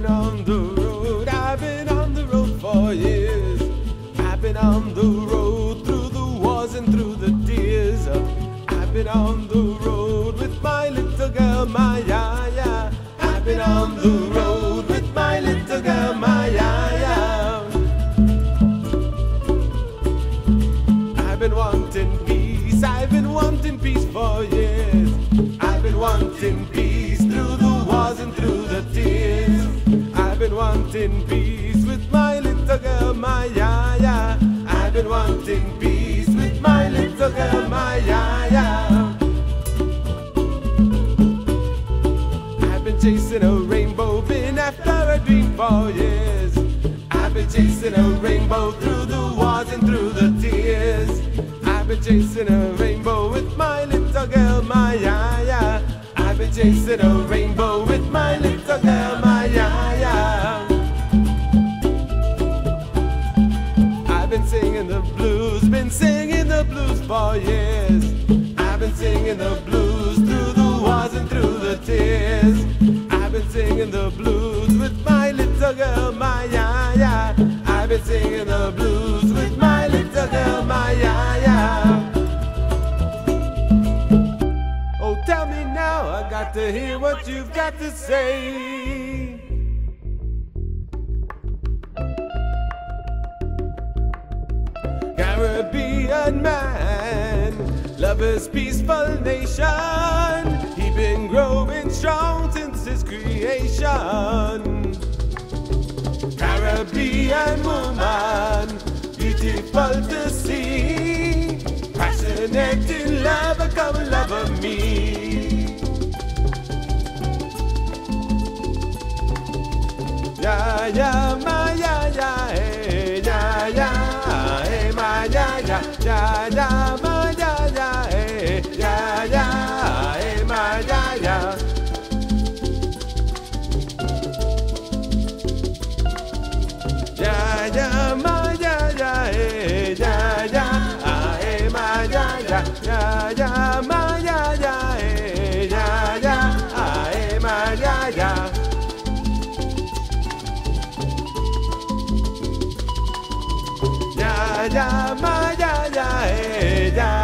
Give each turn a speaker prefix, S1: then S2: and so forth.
S1: been on the road, I've been on the road for years. I've been on the road through the wars and through the tears. I've been on the road with my little girl, my yaya. I've been on the road with my little girl, my yaya. I've been wanting peace, I've been wanting peace for years. I've been wanting peace wanting peace with my little girl, my yaya. I've been wanting peace with my little girl, my yaya. I've been chasing a rainbow, been after a dream for years. I've been chasing a rainbow through the wars and through the tears. I've been chasing a rainbow with my little girl, my yaya. I've been chasing a rainbow with my little girl, my yaya. Singing the blues, been singing the blues for years. I've been singing the blues through the wars and through the tears. I've been singing the blues with my little girl, my yaya. I've been singing the blues with my little girl, my yaya. Oh, tell me now, I got to hear what you've got to say. Caribbean man, love his peaceful nation. He been growing strong since his creation. Caribbean woman, beautiful to see. Passionate in love, come love of me. Ya ya ma ya ya ya, ma ya, ya, ya.